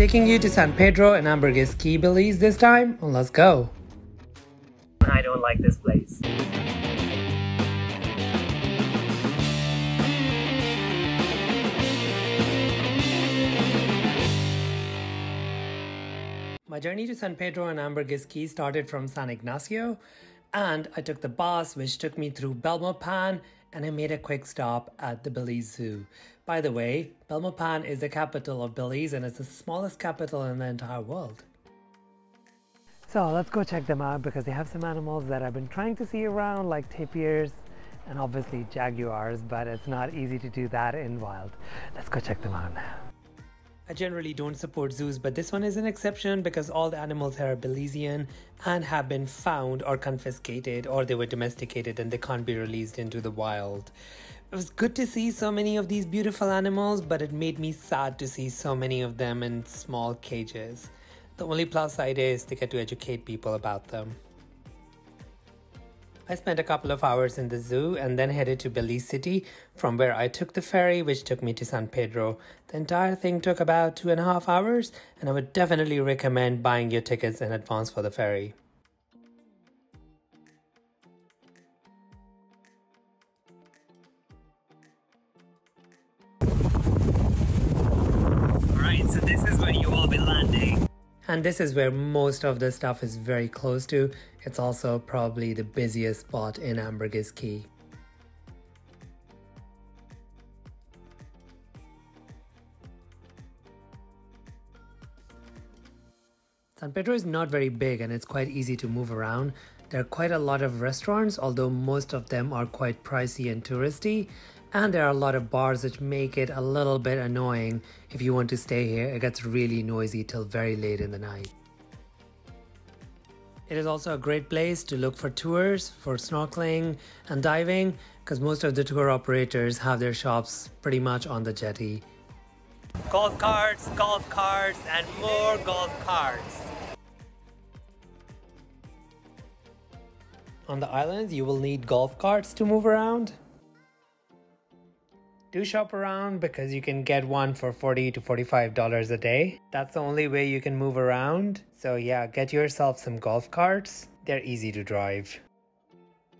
taking you to San Pedro and Ambergris Caye Belize this time. Well, let's go. I don't like this place. My journey to San Pedro and Ambergris Caye started from San Ignacio, and I took the bus, which took me through Belmopan, and I made a quick stop at the Belize Zoo. By the way, Belmopan is the capital of Belize and it's the smallest capital in the entire world. So let's go check them out because they have some animals that I've been trying to see around, like tapirs and obviously jaguars, but it's not easy to do that in wild. Let's go check them out now. I generally don't support zoos, but this one is an exception because all the animals here are Belizean and have been found or confiscated or they were domesticated and they can't be released into the wild. It was good to see so many of these beautiful animals, but it made me sad to see so many of them in small cages. The only plus side is they get to educate people about them. I spent a couple of hours in the zoo and then headed to Belize City, from where I took the ferry, which took me to San Pedro. The entire thing took about two and a half hours, and I would definitely recommend buying your tickets in advance for the ferry. Alright, so this is And this is where most of the stuff is very close to. It's also probably the busiest spot in Ambergris Caye. San Pedro is not very big and it's quite easy to move around. There are quite a lot of restaurants, although most of them are quite pricey and touristy. And there are a lot of bars which make it a little bit annoying if you want to stay here. It gets really noisy till very late in the night. It is also a great place to look for tours for snorkeling and diving because most of the tour operators have their shops pretty much on the jetty. Golf carts, golf carts, and more golf carts. On the islands, you will need golf carts to move around do shop around because you can get one for 40 to 45 dollars a day. That's the only way you can move around. So yeah get yourself some golf carts. They're easy to drive.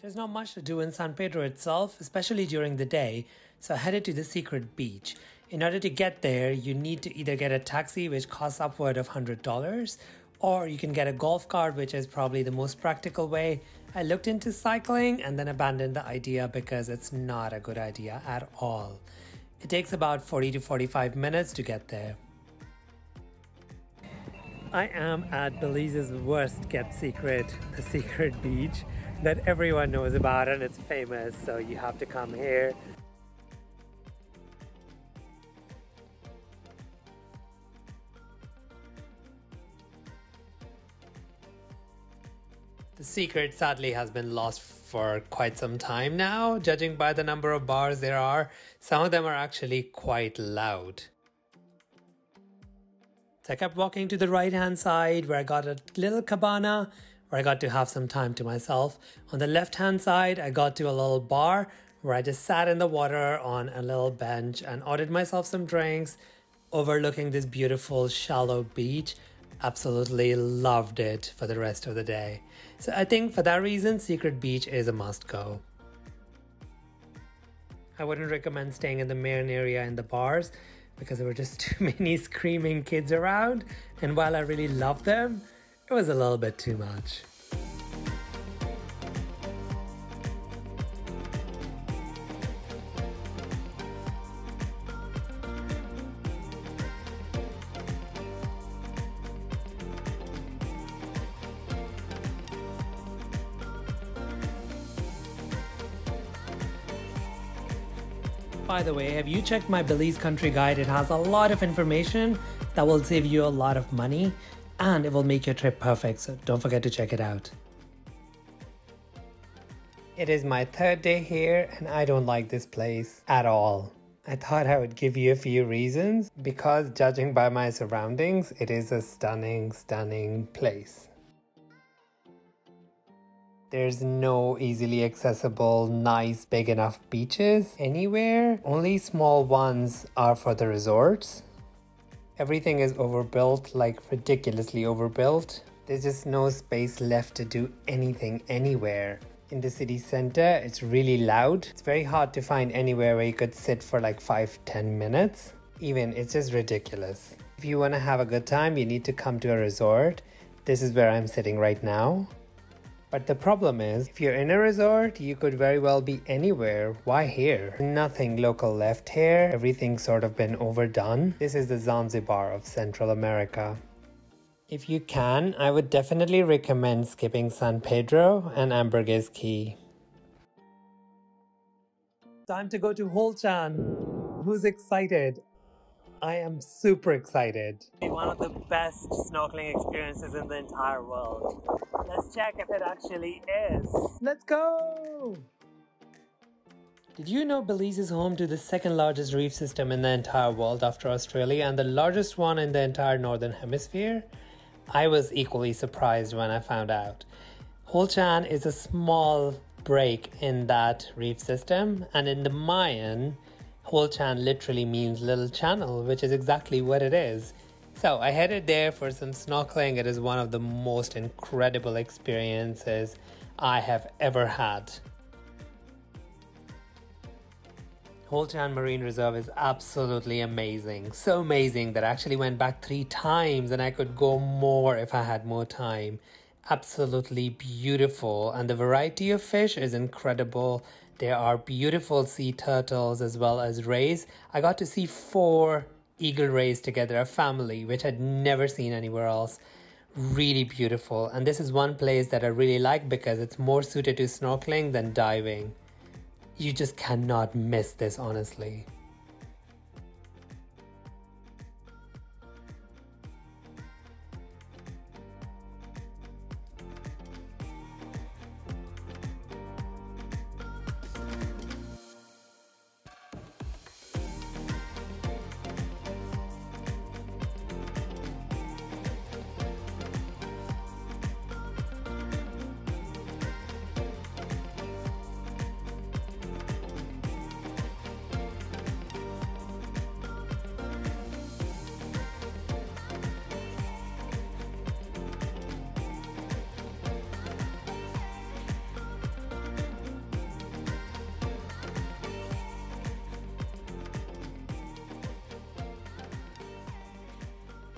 There's not much to do in san pedro itself especially during the day so I headed to the secret beach. In order to get there you need to either get a taxi which costs upward of $100 or you can get a golf cart which is probably the most practical way I looked into cycling and then abandoned the idea because it's not a good idea at all. It takes about 40 to 45 minutes to get there. I am at Belize's worst kept secret, the secret beach that everyone knows about and it's famous, so you have to come here secret sadly has been lost for quite some time now, judging by the number of bars there are. Some of them are actually quite loud. So I kept walking to the right hand side where I got a little cabana where I got to have some time to myself. On the left hand side, I got to a little bar where I just sat in the water on a little bench and ordered myself some drinks overlooking this beautiful shallow beach absolutely loved it for the rest of the day. So I think for that reason, Secret Beach is a must go. I wouldn't recommend staying in the main area in the bars because there were just too many screaming kids around, and while I really loved them, it was a little bit too much. By the way, have you checked my Belize country guide? It has a lot of information that will save you a lot of money and it will make your trip perfect, so don't forget to check it out. It is my third day here and I don't like this place at all. I thought I would give you a few reasons because judging by my surroundings, it is a stunning, stunning place. There's no easily accessible, nice, big enough beaches anywhere. Only small ones are for the resorts. Everything is overbuilt, like ridiculously overbuilt. There's just no space left to do anything anywhere. In the city center, it's really loud. It's very hard to find anywhere where you could sit for like 5 10 minutes. Even, it's just ridiculous. If you want to have a good time, you need to come to a resort. This is where I'm sitting right now. But the problem is, if you're in a resort, you could very well be anywhere. Why here? Nothing local left here. Everything's sort of been overdone. This is the Zanzibar of Central America. If you can, I would definitely recommend skipping San Pedro and Ambergris Caye. Time to go to Hol Chan. Who's excited? I am super excited. One of the best snorkeling experiences in the entire world. Let's check if it actually is. Let's go! Did you know Belize is home to the second largest reef system in the entire world after Australia and the largest one in the entire northern hemisphere? I was equally surprised when I found out. Hol Chan is a small break in that reef system, and in the Mayan, Hol Chan literally means little channel, which is exactly what it is. So I headed there for some snorkeling. It is one of the most incredible experiences I have ever had. Hol Chan Marine Reserve is absolutely amazing. So amazing that I actually went back three times and I could go more if I had more time. Absolutely beautiful, and the variety of fish is incredible. There are beautiful sea turtles as well as rays. I got to see four eagle rays together, a family, which I'd never seen anywhere else. Really beautiful. And this is one place that I really like because it's more suited to snorkeling than diving. You just cannot miss this, honestly.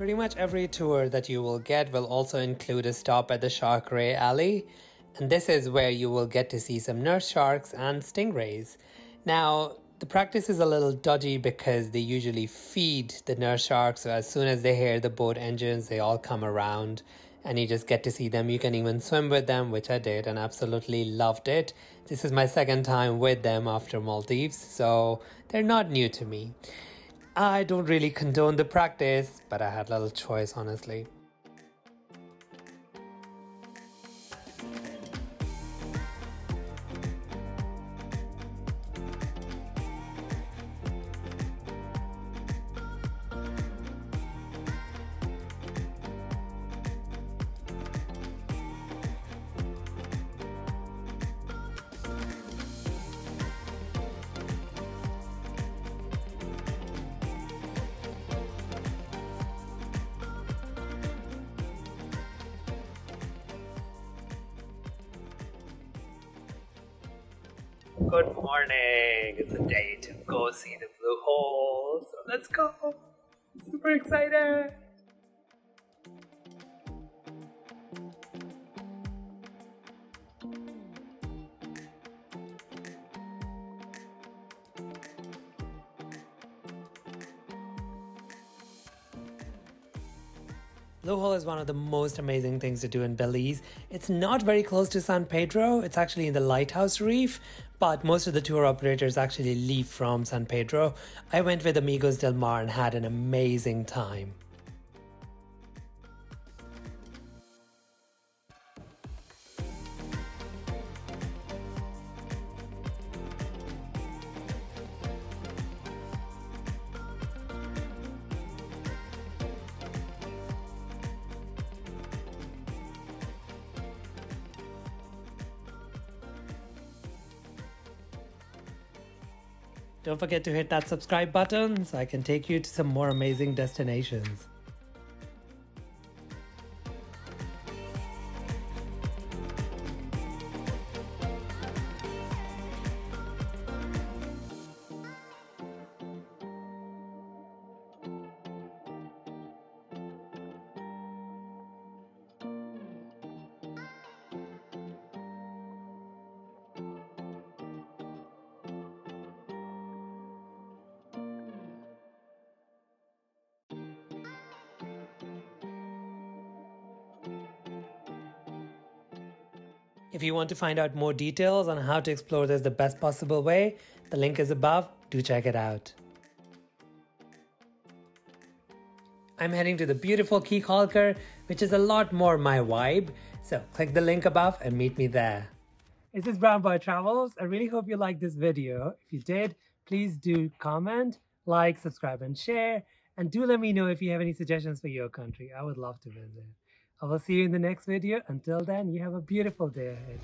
Pretty much every tour that you will get will also include a stop at the Shark Ray Alley, and this is where you will get to see some nurse sharks and stingrays. Now, the practice is a little dodgy because they usually feed the nurse sharks, so as soon as they hear the boat engines, they all come around and you just get to see them. You can even swim with them, which I did and absolutely loved it. This is my second time with them after Maldives, so they're not new to me. I don't really condone the practice, but I had little choice, honestly. Good morning. It's a day to go see the blue hole. So let's go. Super excited. Blue Hole is one of the most amazing things to do in Belize. It's not very close to San Pedro, it's actually in the Lighthouse Reef, but most of the tour operators actually leave from San Pedro. I went with Amigos Del Mar and had an amazing time. Don't forget to hit that subscribe button so I can take you to some more amazing destinations. If you want to find out more details on how to explore this the best possible way, the link is above. Do check it out. I'm heading to the beautiful Key which is a lot more my vibe. So click the link above and meet me there. This is Brown Boy Travels. I really hope you liked this video. If you did, please do comment, like, subscribe, and share. And do let me know if you have any suggestions for your country. I would love to visit. I will see you in the next video. Until then, you have a beautiful day ahead.